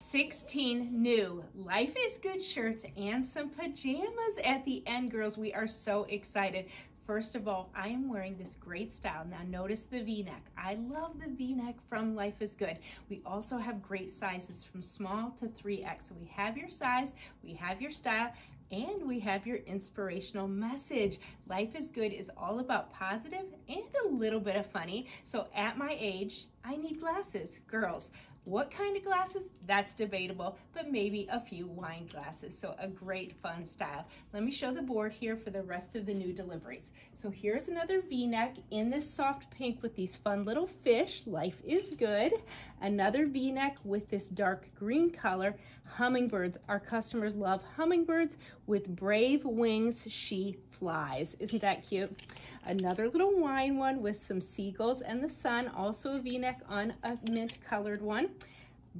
16 new Life is Good shirts and some pajamas at the end, girls. We are so excited. First of all, I am wearing this great style. Now notice the V-neck. I love the V-neck from Life is Good. We also have great sizes from small to 3X. So we have your size, we have your style, and we have your inspirational message. Life is Good is all about positive and a little bit of funny. So at my age, I need glasses. Girls, what kind of glasses? That's debatable, but maybe a few wine glasses. So a great fun style. Let me show the board here for the rest of the new deliveries. So here's another V-neck in this soft pink with these fun little fish. Life is good. Another V-neck with this dark green color. Hummingbirds. Our customers love hummingbirds. With brave wings, she flies. Isn't that cute? Another little wine one with some seagulls and the sun. Also a V-neck on a mint colored one.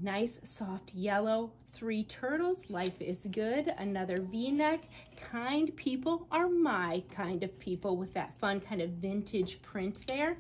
Nice soft yellow, three turtles, life is good. Another v-neck, kind people are my kind of people with that fun kind of vintage print there.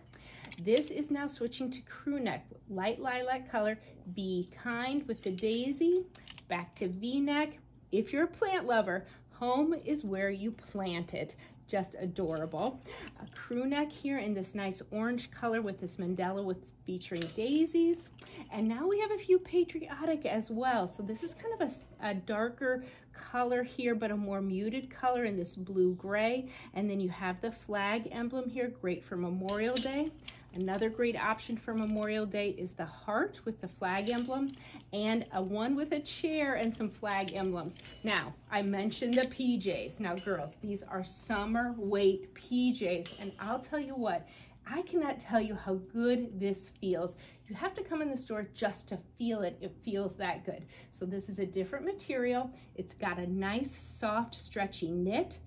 This is now switching to crew neck, light lilac color, be kind with the daisy, back to v-neck. If you're a plant lover, home is where you plant it just adorable. A crew neck here in this nice orange color with this mandala with featuring daisies. And now we have a few patriotic as well. So this is kind of a, a darker color here, but a more muted color in this blue gray. And then you have the flag emblem here, great for Memorial Day. Another great option for Memorial Day is the heart with the flag emblem and a one with a chair and some flag emblems. Now, I mentioned the PJs. Now, girls, these are summer weight PJs, and I'll tell you what, I cannot tell you how good this feels. You have to come in the store just to feel it. It feels that good. So this is a different material. It's got a nice, soft, stretchy knit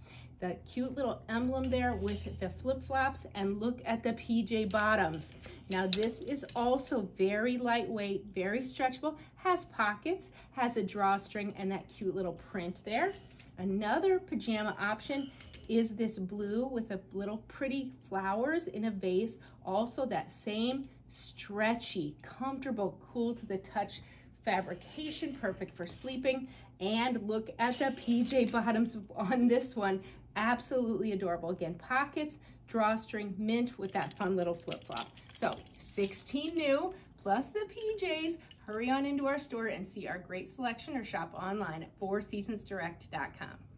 the cute little emblem there with the flip-flops and look at the PJ bottoms. Now this is also very lightweight, very stretchable, has pockets, has a drawstring and that cute little print there. Another pajama option is this blue with a little pretty flowers in a vase. Also that same stretchy, comfortable, cool to the touch fabrication, perfect for sleeping. And look at the PJ bottoms on this one. Absolutely adorable. Again, pockets, drawstring, mint with that fun little flip-flop. So 16 new plus the PJs. Hurry on into our store and see our great selection or shop online at fourseasonsdirect.com.